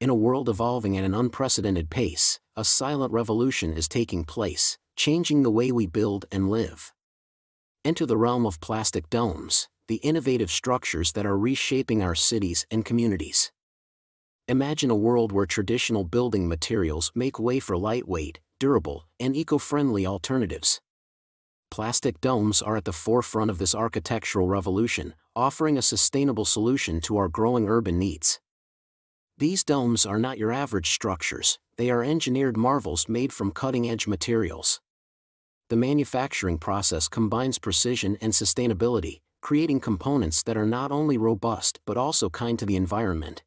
In a world evolving at an unprecedented pace, a silent revolution is taking place, changing the way we build and live. Enter the realm of plastic domes, the innovative structures that are reshaping our cities and communities. Imagine a world where traditional building materials make way for lightweight, durable, and eco-friendly alternatives. Plastic domes are at the forefront of this architectural revolution, offering a sustainable solution to our growing urban needs. These domes are not your average structures, they are engineered marvels made from cutting-edge materials. The manufacturing process combines precision and sustainability, creating components that are not only robust but also kind to the environment.